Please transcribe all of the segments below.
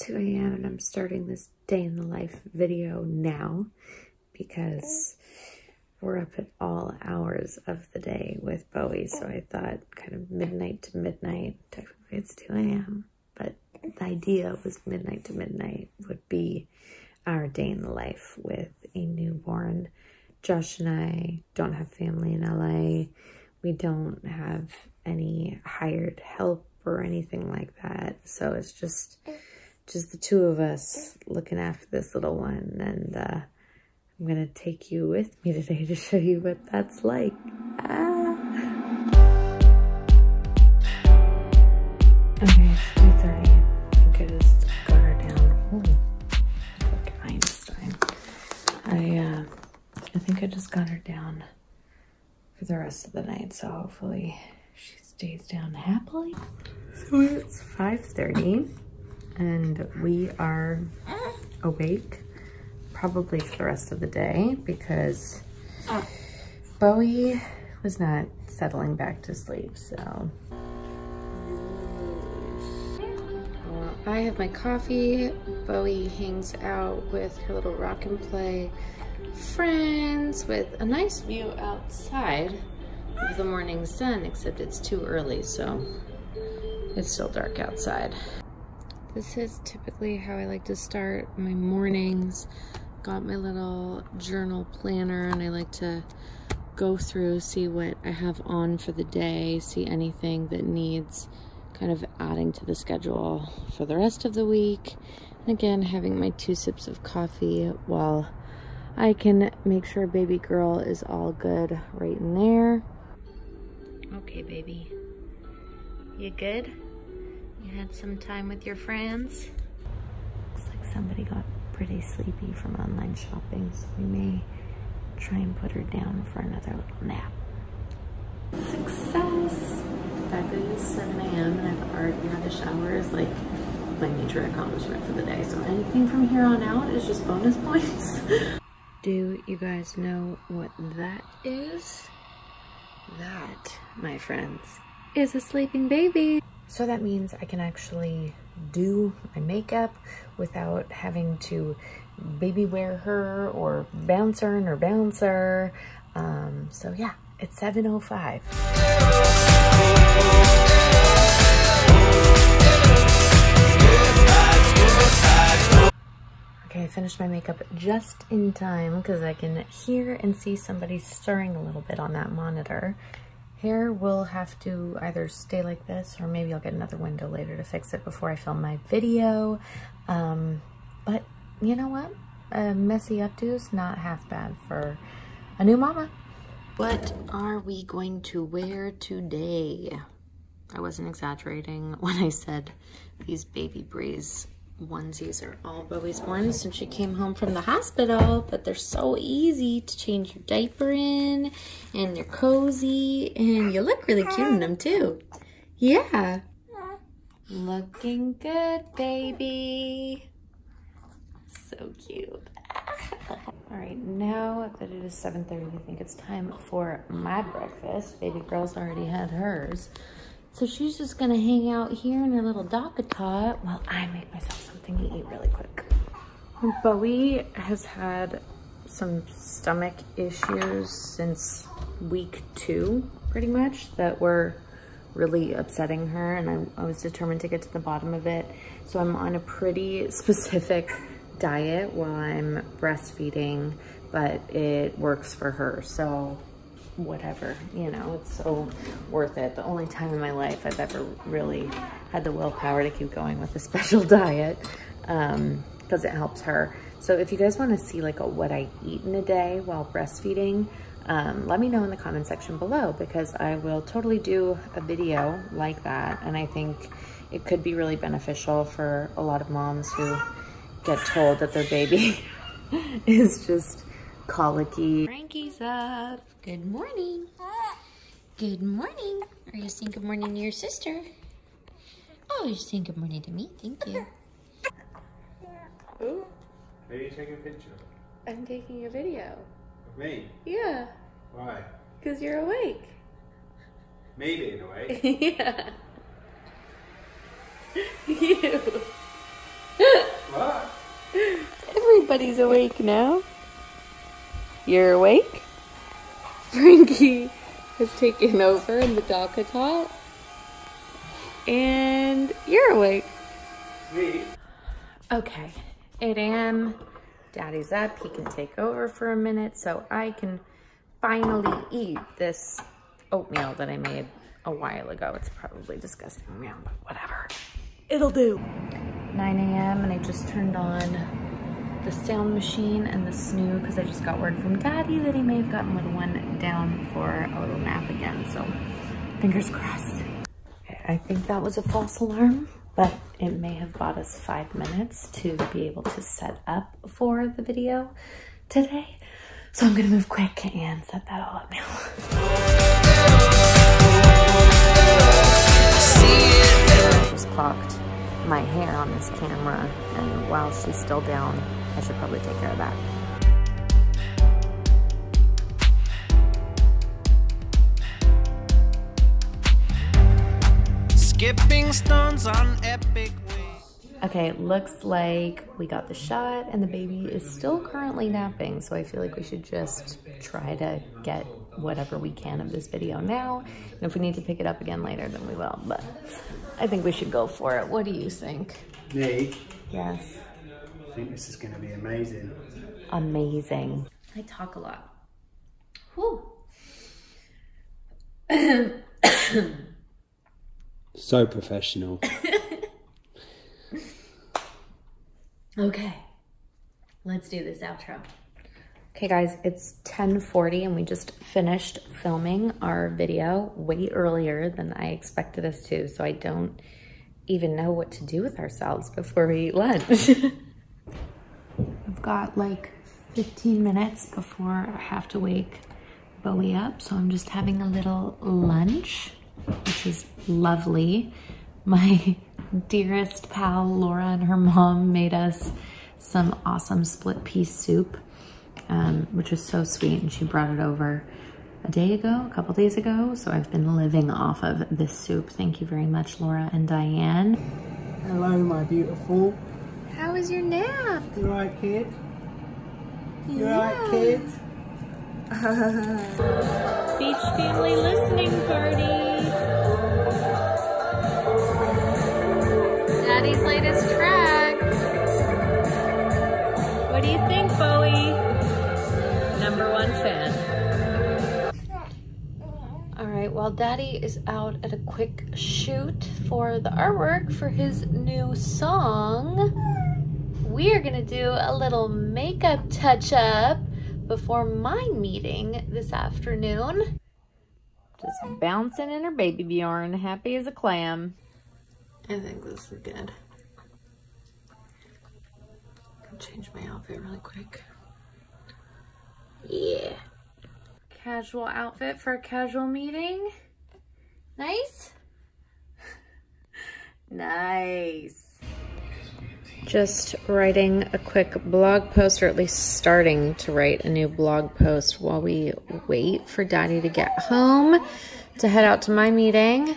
2 a.m. and I'm starting this day in the life video now because we're up at all hours of the day with Bowie. So I thought kind of midnight to midnight. Technically it's 2 a.m. But the idea was midnight to midnight would be our day in the life with a newborn. Josh and I don't have family in LA. We don't have any hired help or anything like that. So it's just mm. Just the two of us looking after this little one and uh, I'm gonna take you with me today to show you what that's like. Ah. Okay, it's 2.30. I think I just got her down. Ooh, like Einstein. I, uh, I think I just got her down for the rest of the night, so hopefully she stays down happily. So it's 5.30 and we are awake probably for the rest of the day because Bowie was not settling back to sleep, so. Uh, I have my coffee. Bowie hangs out with her little rock and play friends with a nice view outside of the morning sun, except it's too early, so it's still dark outside. This is typically how I like to start my mornings. Got my little journal planner and I like to go through, see what I have on for the day, see anything that needs kind of adding to the schedule for the rest of the week. And again, having my two sips of coffee while I can make sure baby girl is all good right in there. Okay, baby. You good? You had some time with your friends? Looks like somebody got pretty sleepy from online shopping, so we may try and put her down for another little nap. Success! Back at 7 a.m. and I've already had a shower is like my major accomplishment for the day. So anything from here on out is just bonus points. Do you guys know what that is? That, my friends, is a sleeping baby. So that means I can actually do my makeup without having to baby wear her or bounce her in her bouncer. Um, so yeah, it's 7.05. Okay, I finished my makeup just in time because I can hear and see somebody stirring a little bit on that monitor. Hair will have to either stay like this or maybe I'll get another window later to fix it before I film my video. Um, but you know what? A messy updo's not half bad for a new mama. What are we going to wear today? I wasn't exaggerating when I said these baby breeze onesies are all Bowie's ones since she came home from the hospital, but they're so easy to change your diaper in, and they're cozy, and you look really cute in them too. Yeah. Looking good, baby. So cute. All right, now that it is 7.30, I think it's time for my breakfast. Baby girl's already had hers. So she's just gonna hang out here in her little Dockatot while I make myself something to eat really quick. Bowie has had some stomach issues since week two, pretty much, that were really upsetting her and I, I was determined to get to the bottom of it. So I'm on a pretty specific diet while I'm breastfeeding, but it works for her. So whatever, you know, it's so worth it. The only time in my life I've ever really had the willpower to keep going with a special diet because um, it helps her. So if you guys want to see like a, what I eat in a day while breastfeeding, um, let me know in the comment section below because I will totally do a video like that. And I think it could be really beneficial for a lot of moms who get told that their baby is just colicky. Frankie's up. Good morning. Good morning. Are you saying good morning to your sister? Oh, you're saying good morning to me. Thank you. Ooh. Are you taking a picture? I'm taking a video. Of me? Yeah. Why? Because you're awake. Maybe in a way. yeah. you. Daddy's awake now. You're awake? Frankie has taken over in the dog cot. And you're awake. Me? Okay, 8 a.m. Daddy's up. He can take over for a minute so I can finally eat this oatmeal that I made a while ago. It's probably disgusting, yeah, but whatever. It'll do. 9 a.m. and I just turned on the sound machine and the snoo because I just got word from Daddy that he may have gotten one down for a little nap again. So fingers crossed. I think that was a false alarm, but it may have bought us five minutes to be able to set up for the video today. So I'm gonna move quick and set that all up now. Just clocked my hair on this camera and while she's still down, I should probably take care of that. Skipping stones on epic. Okay, it looks like we got the shot and the baby is still currently napping. So I feel like we should just try to get whatever we can of this video now. And if we need to pick it up again later, then we will. But I think we should go for it. What do you think? Me? Yes. I think this is going to be amazing. Amazing. I talk a lot. Whew. So professional. Okay, let's do this outro. Okay guys, it's 1040 and we just finished filming our video way earlier than I expected us to, so I don't even know what to do with ourselves before we eat lunch. I've got like 15 minutes before I have to wake Bowie up, so I'm just having a little lunch, which is lovely. My dearest pal Laura and her mom made us some awesome split pea soup, um, which was so sweet, and she brought it over a day ago, a couple days ago, so I've been living off of this soup. Thank you very much, Laura and Diane. Hello, my beautiful. Was your nap? You right, kid? You right, kid? Beech family listening party. Daddy's latest track. What do you think, Bowie? Number one fan. All right, while Daddy is out at a quick shoot for the artwork for his new song, we are gonna do a little makeup touch up before my meeting this afternoon. Just bouncing in her baby Bjorn, happy as a clam. I think this is good. I'll change my outfit really quick. Yeah. Casual outfit for a casual meeting. Nice. nice. Just writing a quick blog post, or at least starting to write a new blog post while we wait for Daddy to get home to head out to my meeting.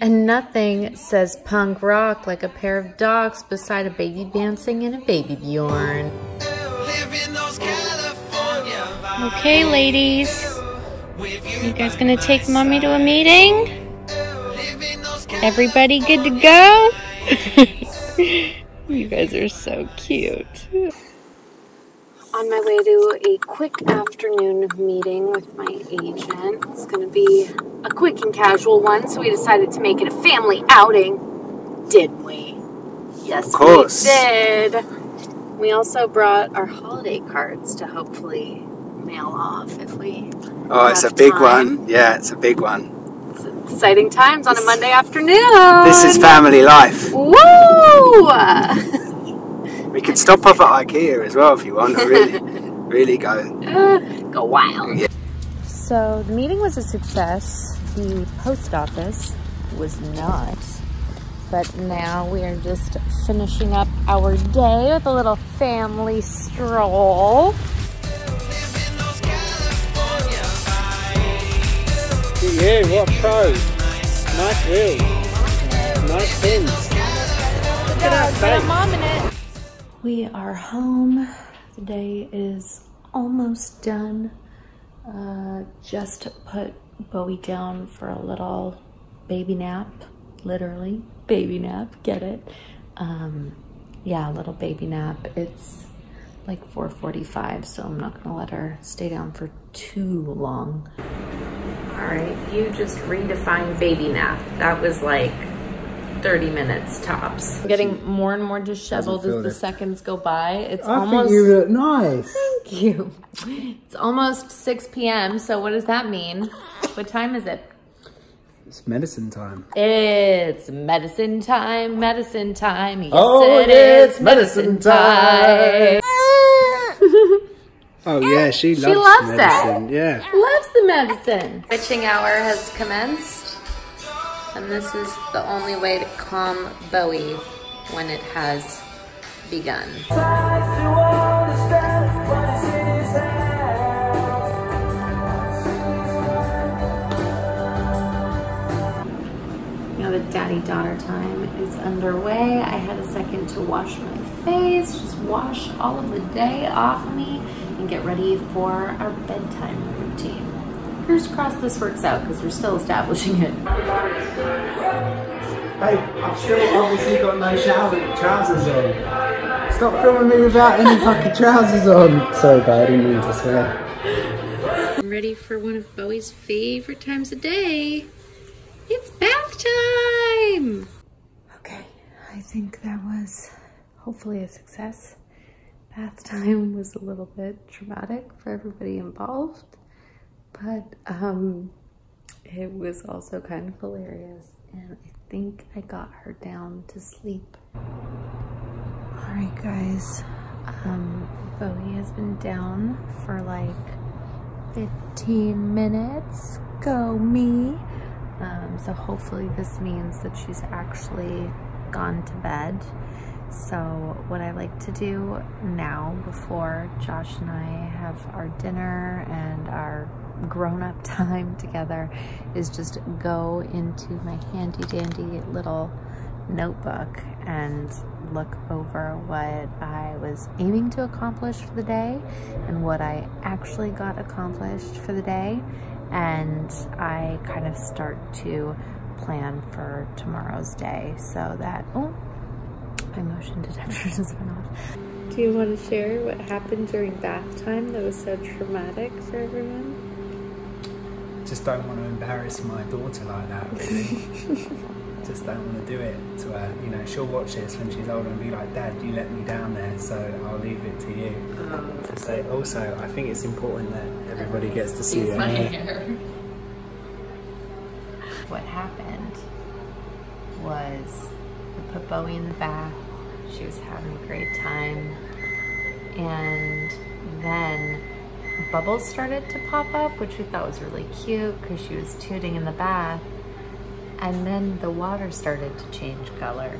And nothing says punk rock like a pair of dogs beside a baby dancing in a baby Bjorn. Okay, ladies. You guys gonna take mommy to a meeting? Everybody good to go? you guys are so cute. On my way to a quick afternoon meeting with my agent. It's going to be a quick and casual one, so we decided to make it a family outing. Didn't we? Yes, Of course. we did. We also brought our holiday cards to hopefully mail off if we. Oh, it's a have big time. one. Yeah, it's a big one. It's exciting times on a Monday afternoon. This is family life. Woo! We could stop off at IKEA as well if you want to really, really go. Uh, go wild. So the meeting was a success. The post office was not. But now we are just finishing up our day with a little family stroll. Yeah, what pros? Nice wheels. Nice pins. Look at that, mom in it. We are home. The day is almost done. Uh, just put Bowie down for a little baby nap, literally baby nap, get it? Um, yeah, a little baby nap. It's like 4.45, so I'm not gonna let her stay down for too long. All right, you just redefined baby nap. That was like 30 minutes tops. I'm getting more and more disheveled as the it. seconds go by. It's I almost, think you look nice. thank you. It's almost 6 p.m., so what does that mean? What time is it? It's medicine time. It's medicine time, medicine time. Yes, Oh, it it's is medicine medicine time. Oh yeah, she loves she loves it. medicine. Yeah. Loves the medicine. Witching hour has commenced, and this is the only way to calm Bowie when it has begun. Now the daddy-daughter time is underway. I had a second to wash my face, just wash all of the day off me and get ready for our bedtime routine. Fingers crossed this works out because we're still establishing it. Hey, I've still obviously got no shower trousers on. Stop filming me without any fucking trousers on. Sorry, but I didn't mean to swear. I'm ready for one of Bowie's favorite times of day. It's bath time! Okay, I think that was hopefully a success. Bath time was a little bit traumatic for everybody involved, but um, it was also kind of hilarious, and I think I got her down to sleep. All right, guys. Um, Bowie has been down for like 15 minutes. Go me. Um, so hopefully this means that she's actually gone to bed. So what I like to do now before Josh and I have our dinner and our grown-up time together is just go into my handy dandy little notebook and look over what I was aiming to accomplish for the day and what I actually got accomplished for the day. And I kind of start to plan for tomorrow's day so that oh my motion detector just went off. Do you want to share what happened during bath time that was so traumatic for everyone? Just don't want to embarrass my daughter like that, really. Just don't want to do it to her. You know, she'll watch this when she's older and be like, Dad, you let me down there, so I'll leave it to you. Oh. So also, I think it's important that everybody gets to see her hair. What happened was we put Bowie in the bath. She was having a great time. And then bubbles started to pop up, which we thought was really cute because she was tooting in the bath. And then the water started to change color.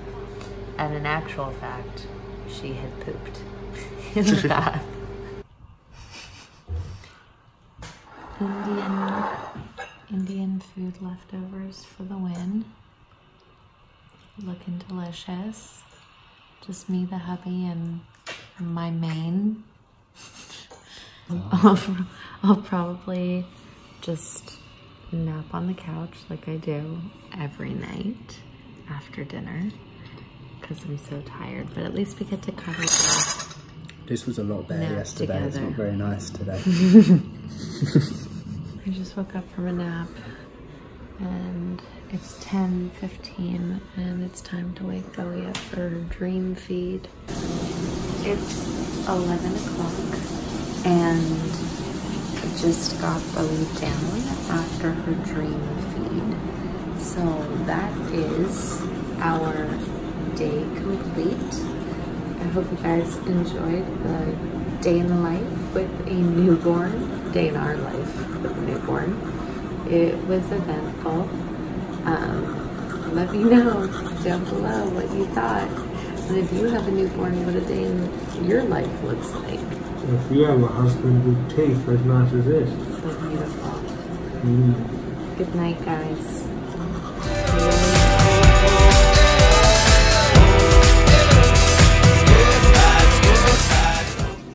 And in actual fact, she had pooped in the bath. Indian Indian food leftovers for the win. Looking delicious. Just me, the hubby, and my main. I'll, I'll probably just nap on the couch like I do every night after dinner because I'm so tired. But at least we get to cuddle. This was a lot better yesterday. It's not very nice today. I just woke up from a nap and it's 10.15 and it's time to wake Bowie up for dream feed. It's 11 o'clock and I just got Bowie down after her dream feed. So that is our day complete. I hope you guys enjoyed the day in the life with a newborn, day in our life with a newborn. It was eventful. Um, let me know down below what you thought. And if you have a newborn, what a day in your life looks like. If you have a husband with teeth as nice as this. So beautiful. Mm. Good night, guys.